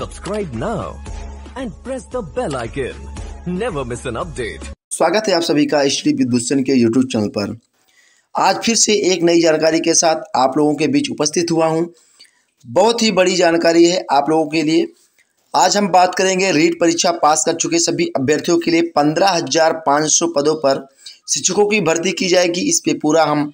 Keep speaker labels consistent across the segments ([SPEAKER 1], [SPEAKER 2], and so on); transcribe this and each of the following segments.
[SPEAKER 1] Subscribe now and press the bell icon. Never miss an update.
[SPEAKER 2] स्वागत है आप सभी का श्री विद्भूषण के यूट्यूब चैनल पर आज फिर से एक नई जानकारी के साथ आप लोगों के बीच उपस्थित हुआ हूँ बहुत ही बड़ी जानकारी है आप लोगों के लिए आज हम बात करेंगे रीट परीक्षा पास कर चुके सभी अभ्यर्थियों के लिए पंद्रह हज़ार पाँच सौ पदों पर शिक्षकों की भर्ती की जाएगी इस पे पूरा हम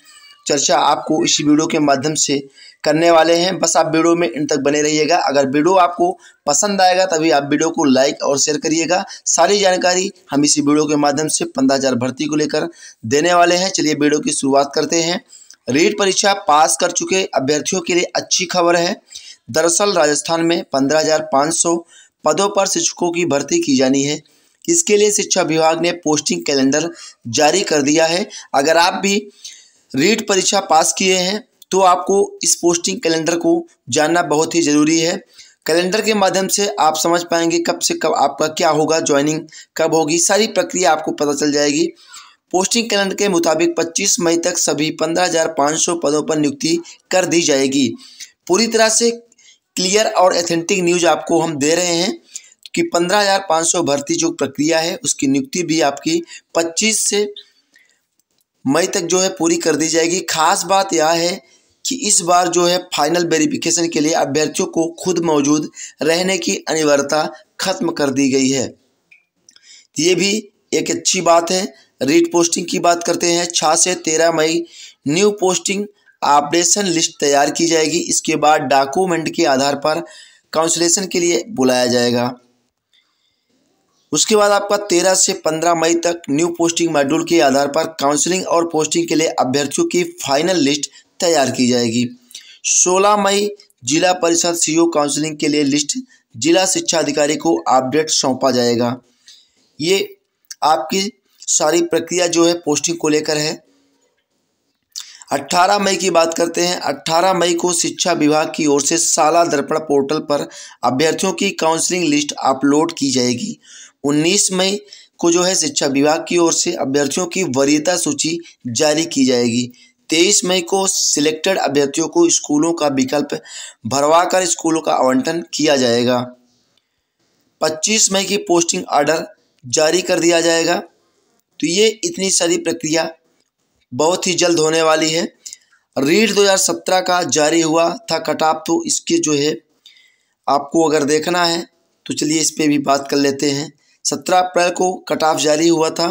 [SPEAKER 2] चर्चा आपको इसी वीडियो के माध्यम से करने वाले हैं। बस आप वीडियो में इन तक बने रहिएगा। अगर वीडियो आपको पसंद आएगा, तभी आप वीडियो को लाइक और शेयर करिएगा। सारी जानकारी हम इसी वीडियो के माध्यम से पंद्रह भर्ती को लेकर देने वाले हैं। चलिए वीडियो की शुरुआत करते हैं। रीट परीक्षा पास कर चुके अभ्यर्थियों के लिए अच्छी खबर है। दरअसल राजस्थान में पंद्रह हज़ार पाँच सौ पदों पर शिक्षकों की भर्ती की जानी है। इसके लिए शिक्षा विभाग ने पोस्टिंग कैलेंडर जारी कर दिया है। अगर आप भी रीट परीक्षा पास किए हैं तो आपको इस पोस्टिंग कैलेंडर को जानना बहुत ही ज़रूरी है। कैलेंडर के माध्यम से आप समझ पाएँगे कब से कब आपका क्या होगा ज्वाइनिंग कब होगी सारी प्रक्रिया आपको पता चल जाएगी। पोस्टिंग कैलेंडर के मुताबिक 25 मई तक सभी 15,500 पदों पर नियुक्ति कर दी जाएगी। पूरी तरह से क्लियर और एथेंटिक न्यूज़ आपको हम दे रहे हैं कि 15,500 भर्ती जो प्रक्रिया है उसकी नियुक्ति भी आपकी 25 से मई तक जो है पूरी कर दी जाएगी। खास बात यह है कि इस बार जो है फाइनल वेरिफिकेशन के लिए अभ्यर्थियों को खुद मौजूद रहने की अनिवार्यता खत्म कर दी गई है। ये भी एक अच्छी बात है। रीड पोस्टिंग की बात करते हैं। छः से तेरह मई न्यू पोस्टिंग अपडेशन लिस्ट तैयार की जाएगी। इसके बाद डॉक्यूमेंट के आधार पर काउंसलेशन के लिए बुलाया जाएगा। उसके बाद आपका तेरह से पंद्रह मई तक न्यू पोस्टिंग मॉड्यूल के आधार पर काउंसलिंग और पोस्टिंग के लिए अभ्यर्थियों की फाइनल लिस्ट तैयार की जाएगी। सोलह मई जिला परिषद सीओ काउंसलिंग के लिए लिस्ट जिला शिक्षा अधिकारी को अपडेट सौंपा जाएगा। ये आपकी सारी प्रक्रिया जो है पोस्टिंग को लेकर है। 18 मई की बात करते हैं। 18 मई को शिक्षा विभाग की ओर से साला दर्पण पोर्टल पर अभ्यर्थियों की काउंसलिंग लिस्ट अपलोड की जाएगी। 19 मई को जो है शिक्षा विभाग की ओर से अभ्यर्थियों की वरीयता सूची जारी की जाएगी। तेईस मई को सिलेक्टेड अभ्यर्थियों को स्कूलों का विकल्प भरवा कर स्कूलों का आवंटन किया जाएगा। 25 मई की पोस्टिंग ऑर्डर जारी कर दिया जाएगा। तो ये इतनी सारी प्रक्रिया बहुत ही जल्द होने वाली है। रीड 2017 का जारी हुआ था कटाप तो इसके जो है आपको अगर देखना है तो चलिए इस पर भी बात कर लेते हैं। सत्रह अप्रैल को कट ऑफ़ जारी हुआ था।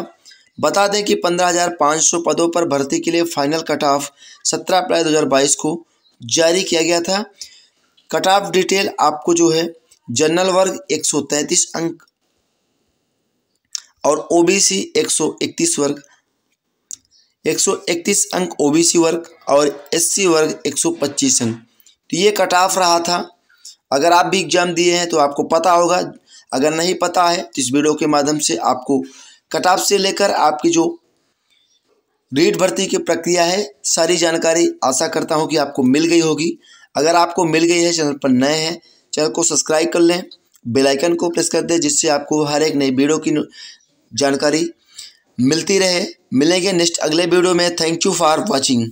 [SPEAKER 2] बता दें कि पंद्रह हज़ार पाँच सौ पदों पर भर्ती के लिए फाइनल कट ऑफ़ सत्रह अप्रैल दो हज़ार बाईस को जारी किया गया था। कट ऑफ़ डिटेल आपको जो है, जनरल वर्ग एक सौ तैंतीस अंक और ओबीसी एक सौ इकतीस वर्ग, एक सौ इकतीस अंक ओबीसी वर्ग और एससी वर्ग एक सौ पच्चीस अंक। तो ये कट ऑफ़ रहा था। अगर आप भी एग्ज़ाम दिए हैं तो आपको पता होगा। अगर नहीं पता है तो इस वीडियो के माध्यम से आपको कटाप से लेकर आपकी जो रीट भर्ती की प्रक्रिया है, सारी जानकारी आशा करता हूँ कि आपको मिल गई होगी। अगर आपको मिल गई है, चैनल पर नए हैं, चैनल को सब्सक्राइब कर लें, बेल आइकन को प्रेस कर दें, जिससे आपको हर एक नई वीडियो की जानकारी मिलती रहे। मिलेंगे नेक्स्ट अगले वीडियो में। Thank you for watching